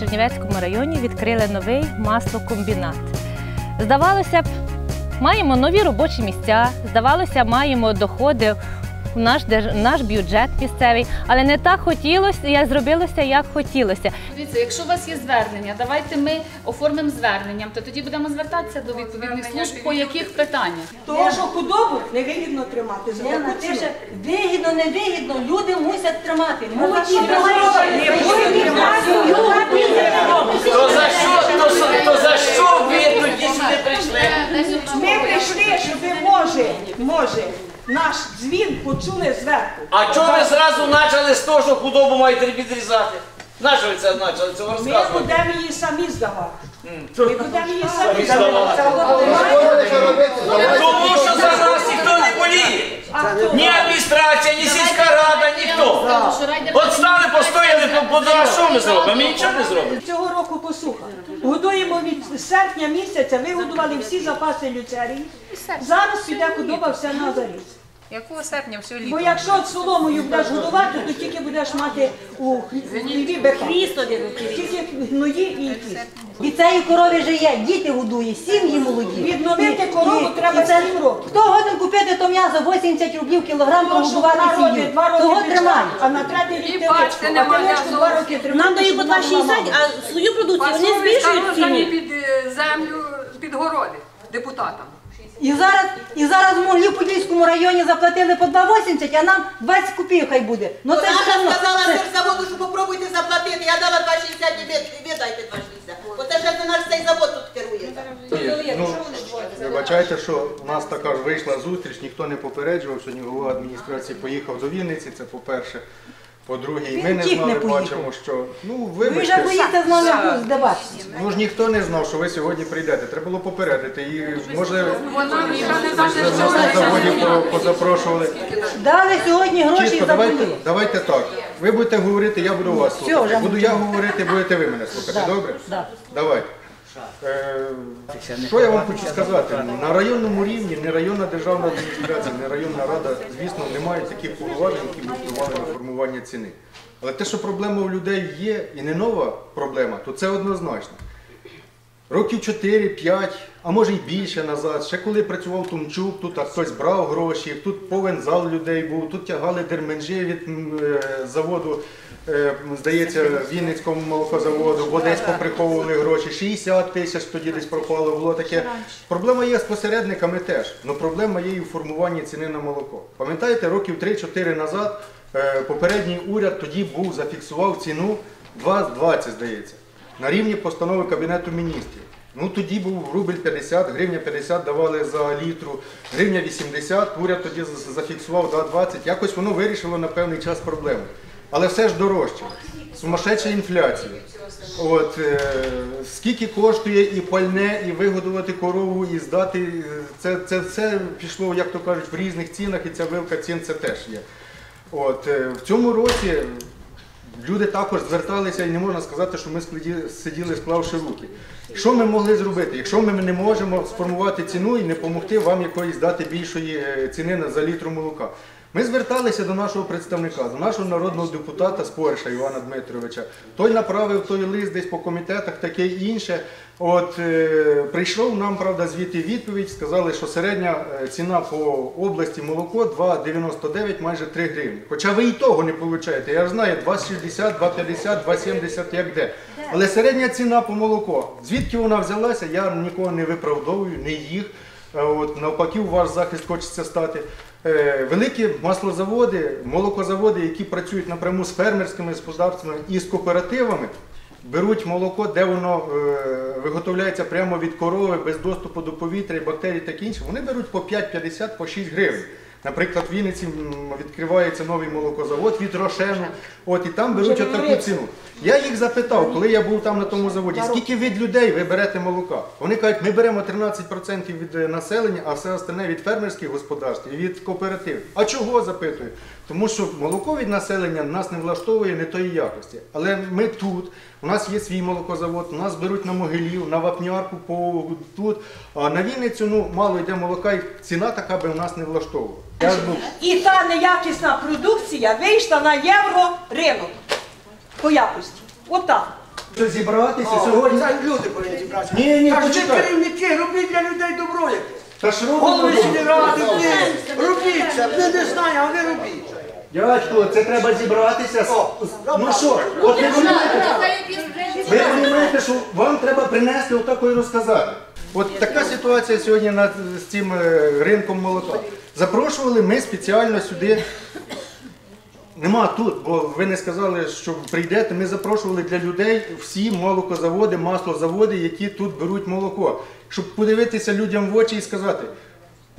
У Чернівецькому районі відкрили новий маслокомбінат. Здавалося б, маємо нові робочі місця, здавалося, маємо доходи в наш, наш бюджет місцевий, але не так хотілося, як зробилося, як хотілося. Дивіться, якщо у вас є звернення, давайте ми оформимо зверненням, то тоді будемо звертатися до відповідних служб по яких питаннях. Того, що худобу невигідно тримати. Таку ціну. пише, вигідно, не вигідно, люди мусять тримати. Молоді, Не будуть тримати, То за що, то, за- то за що ви тоді сюди прийшли? Ми прийшли, щоб може, може, наш дзвін почули зверху. А чого ви зразу почали з того, що худобу маєте відрізати? На що ви це почали? Це Ми розказувати? будемо її самі здавати. Ми будемо її Самі самі здавати. Тому що за нас ніхто не боліє. А хто? Ні адміністрація, ні сільська рада, ніхто. От стали, постояли, по- по а що ми зробимо? Ми нічого не зробимо. Цього року посуха. Годуємо від серпня місяця, вигодували всі запаси люцерії. Зараз піде худоба вся на заріз. Якого серпня все літо? Бо якщо соломою будеш годувати, то тільки будеш мати у хліві бехрістові, тільки гної і кіст. І цієї корови вже є, діти годує, сім'ї молоді. Відновити корову треба і це- сім років. Хто годен купити то м'ясо 80 рублів кілограм, Тому що прогодувати сім'ю? Того тримають. а на третій рік теличку. А нема два роки тримати. Нам дають по щоб 2,60, а свою продукцію вони Пасові збільшують ціну. під е, землю, під городи депутатам. І зараз, і зараз в Могилів-Подільському районі заплатили по 2,80, а нам 20 копійок хай буде. Ну це ж все одно- сказала це- сельзаводу, що попробуйте заплатити. Я дала 2,60 і ви, і ви дайте 2,60. Оце ж це наш цей завод тут керує. Ну, вибачайте, що у нас така ж вийшла зустріч, ніхто не попереджував, сьогодні голова адміністрації поїхав до Вінниці, це по-перше. По-друге, і ми Він не втік, знали, поїхав. бачимо, що. Ну, Ви вже вибачте, з нами здаватися. ну ж ніхто не знав, що ви сьогодні прийдете. Треба було попередити. І може Вона ніхто не на заводі по- позапрошували. Дали сьогодні гроші Чітко, за давайте, були. давайте так. Ви будете говорити, я буду вас слухати. вже Буду я говорити, будете ви мене слухати. Да, Добре? да. Давайте. Е, що я вам хочу сказати? На районному рівні не районна державна адміністрація, не районна рада, звісно, не мають таких повноважень, які б впливали на формування ціни. Але те, що проблема у людей є і не нова проблема, то це однозначно. Років 4-5, а може й більше назад, ще коли працював Тумчук, тут хтось брав гроші, тут повен зал людей був, тут тягали дерменжі від е, заводу, здається, Вінницькому молокозаводу, бо десь поприховували гроші, 60 тисяч тоді десь пропало, було таке. Проблема є з посередниками теж, але проблема є і в формуванні ціни на молоко. Пам'ятаєте, років 3-4 назад е, попередній уряд тоді був, зафіксував ціну 2,20, здається на рівні постанови Кабінету міністрів. Ну тоді був рубль 50, гривня 50 давали за літру, гривня 80, уряд тоді зафіксував 2,20. Якось воно вирішило на певний час проблему. Але все ж дорожче. Сумасшедша інфляція. От, е, скільки коштує і пальне, і вигодувати корову, і здати, е, це, це все пішло, як то кажуть, в різних цінах, і ця вилка цін це теж є. От, е, в цьому році Люди також зверталися і не можна сказати, що ми сиділи, склавши руки. Що ми могли зробити? Якщо ми не можемо сформувати ціну і не допомогти вам якоїсь дати більшої е, ціни за літру молока. Ми зверталися до нашого представника, до нашого народного депутата Спориша Івана Дмитровича. Той направив той лист десь по комітетах, таке інше. От е, прийшов нам, правда, звідти відповідь. Сказали, що середня е, ціна по області молоко 2,99, майже 3 гривні. Хоча ви і того не получаєте. Я ж знаю, 2,60, 2,50, 2,70, як де. Але середня ціна по молоко. Звідки вона взялася, я нікого не виправдовую, не їх. Е, От, навпаки, у ваш захист хочеться стати. Е, Великі маслозаводи, молокозаводи, які працюють напряму з фермерськими господарствами і з кооперативами, беруть молоко, де воно е, виготовляється прямо від корови, без доступу до повітря, бактерій та інше. Вони беруть по 5,50, по 6 гривень. Наприклад, в Вінниці відкривається новий молокозавод від Рошена. от і там беруть отаку ціну. Я їх запитав, коли я був там на тому заводі, скільки від людей ви берете молока? Вони кажуть, ми беремо 13% від е, населення, а все остальне від фермерських господарств і від кооперативів. А чого запитую? Тому що молоко від населення нас не влаштовує не тої якості. Але ми тут, у нас є свій молокозавод, у нас беруть на могилів, на вапнярку по тут. А на Вінницю ну, мало йде молока, і ціна така би у нас не влаштовувала. Я ж, ну, І та неякісна продукція вийшла на євро ринок по якості. Отак. Що зібратися сьогодні. Люди повинні зібратися. Ні, ні, Так що почекай. керівники, робіть для людей добро яке. Та ж Голови сільради, робіть це. Ви не знаю, а ви робіть. Дядько, це треба зібратися. Ну що, от ви розумієте, ви розумієте, що вам треба принести отако і розказати. От така ситуація сьогодні з цим е, ринком молока. Запрошували ми спеціально сюди. Нема тут, бо ви не сказали, що прийдете. Ми запрошували для людей всі молокозаводи, маслозаводи, які тут беруть молоко, щоб подивитися людям в очі і сказати,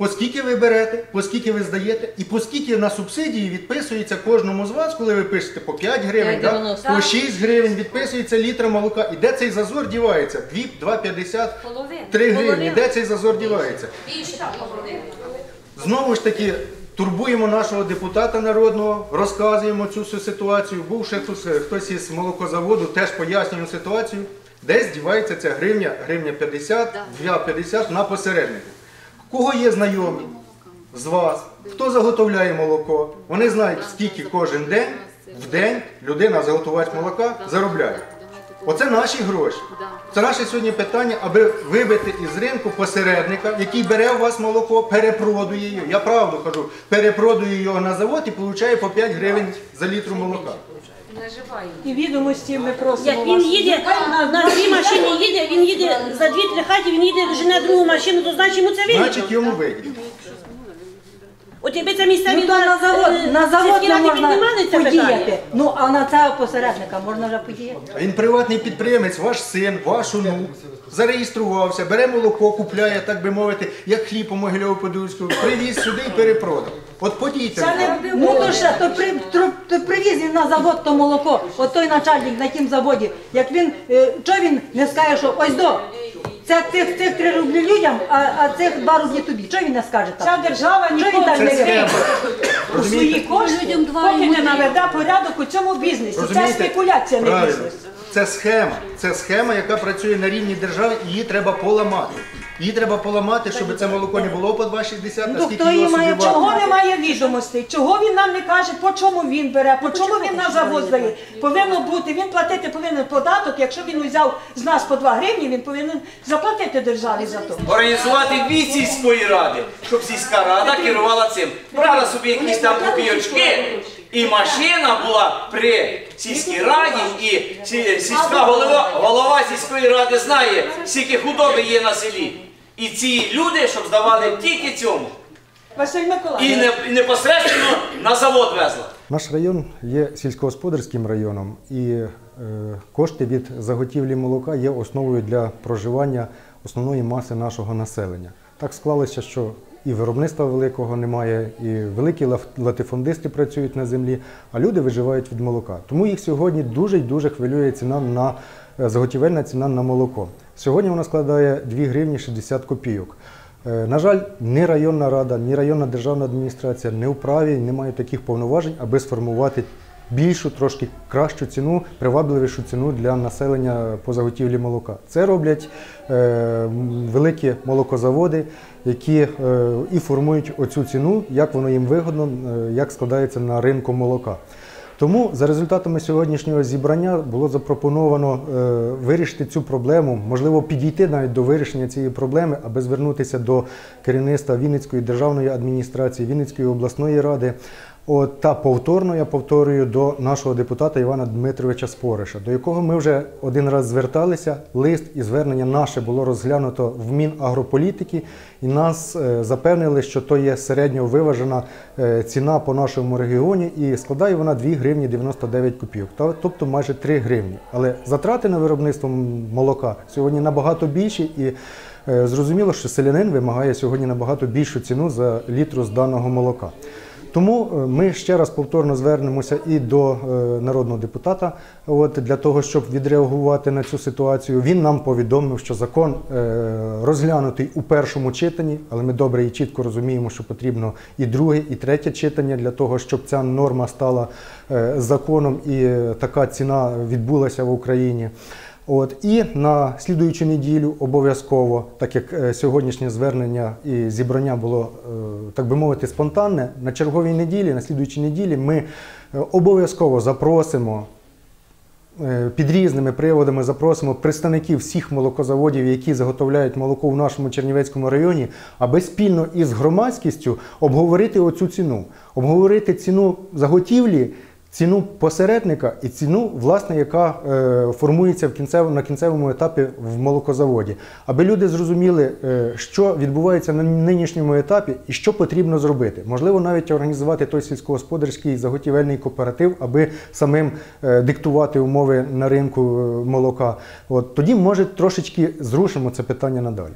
по скільки ви берете, по скільки ви здаєте, і по скільки на субсидії відписується кожному з вас, коли ви пишете по 5 гривень, да? 5,90. по 6 гривень відписується літра молока. І де цей зазор дівається? 2, 2,50, 3 гривні. Де цей зазор дівається? Знову ж таки, турбуємо нашого депутата народного, розказуємо цю всю ситуацію. Був ще тут е, хтось із молокозаводу, теж пояснюємо ситуацію. Десь дівається ця гривня, гривня 50, 2,50 на посереднику. Кого є знайомі з вас, хто заготовляє молоко, вони знають, скільки кожен день в день людина заготувач молока заробляє. Оце наші гроші. Це наше сьогодні питання, аби вибити із ринку посередника, який бере у вас молоко, перепродує його. Я правду кажу, перепродує його на завод і отримує по 5 гривень за літру молока. І відомості ми просимо Як він вас. їде на, на дві машині їде, він їде за дві-три хаті, він їде жене другу машину, то значить йому це вигідно. Значить йому вигідно. От якби це місцеві Ну то на завод, е, на завод не можна подіяти. Ну а на цього посередника можна вже подіяти. А Він приватний підприємець, ваш син, ваш онук, зареєструвався, бере молоко, купляє, так би мовити, як хліб у Могилєво-Подільську, привіз сюди і перепродав. От подійте. Це не Ну то ще, то, при, то, то привіз він на завод то молоко, от той начальник на тім заводі, як він, е, що він не скаже, що ось до, це цих, цих три рублі людям, а, а цих два рублі тобі. Що він не скаже Ця так? держава ніколи так не вийде у свої кошти, поки не наведе порядок у цьому бізнесі. Це Розумієте? спекуляція, не Правильно. бізнес. Це схема. Це схема, яка працює на рівні держави, і її треба поламати. Її треба поламати, щоб це молоко не було по 2,60, Ну, а скільки хто її його собі має варто. Чого немає відомостей? Чого він нам не каже, по чому він бере, по чому він на завод здає? Повинно бути, він платити повинен податок. Якщо він взяв з нас по 2 гривні, він повинен заплатити державі за то. Організувати дві сільської ради, щоб сільська рада керувала цим. Брала собі якісь там копійочки, і машина була при сільській раді, і сільська голова, голова сільської ради знає, скільки худоби є на селі. І ці люди, щоб здавали тільки цьому, Василь і, Миколаївич. і непосередньо на завод везла. Наш район є сільськогосподарським районом, і е, кошти від заготівлі молока є основою для проживання основної маси нашого населення. Так склалося, що і виробництва великого немає, і великі латифундисти працюють на землі, а люди виживають від молока. Тому їх сьогодні дуже й дуже хвилює ціна на е, заготівельна ціна на молоко. Сьогодні вона складає 2 гривні 60 копійок. Е, На жаль, ні районна рада, ні районна державна адміністрація не вправі, не мають таких повноважень, аби сформувати більшу, трошки кращу ціну, привабливішу ціну для населення по заготівлі молока. Це роблять е, великі молокозаводи, які е, і формують оцю ціну, як воно їм вигодно, е, як складається на ринку молока. Тому за результатами сьогоднішнього зібрання було запропоновано е, вирішити цю проблему, можливо, підійти навіть до вирішення цієї проблеми, аби звернутися до керівництва Вінницької державної адміністрації, Вінницької обласної ради. От, та повторно я повторюю до нашого депутата Івана Дмитровича Спориша, до якого ми вже один раз зверталися. Лист і звернення наше було розглянуто в Мінагрополітики, і нас е, запевнили, що то є середньо виважена е, ціна по нашому регіоні, і складає вона 2 гривні 99 копійок, тобто майже 3 гривні. Але затрати на виробництво молока сьогодні набагато більші і. е, Зрозуміло, що селянин вимагає сьогодні набагато більшу ціну за літру з даного молока. Тому е, ми ще раз повторно звернемося і до е, народного депутата, от для того, щоб відреагувати на цю ситуацію. Він нам повідомив, що закон е, розглянутий у першому читанні, але ми добре і чітко розуміємо, що потрібно і друге, і третє читання для того, щоб ця норма стала законом і така ціна відбулася в Україні. От і на слідуючу неділю обов'язково, так як е, сьогоднішнє звернення і зібрання було, е, так би мовити, спонтанне, на черговій неділі, на слідуючій неділі, ми е, обов'язково запросимо під різними приводами запросимо представників всіх молокозаводів, які заготовляють молоко в нашому Чернівецькому районі, аби спільно із громадськістю обговорити оцю ціну, обговорити ціну заготівлі. Ціну посередника і ціну, власне, яка е, формується в кінцев, на кінцевому етапі в молокозаводі, аби люди зрозуміли, е, що відбувається на нинішньому етапі і що потрібно зробити. Можливо, навіть організувати той сільськогосподарський заготівельний кооператив, аби самим е, диктувати умови на ринку молока. От тоді, може, трошечки зрушимо це питання надалі.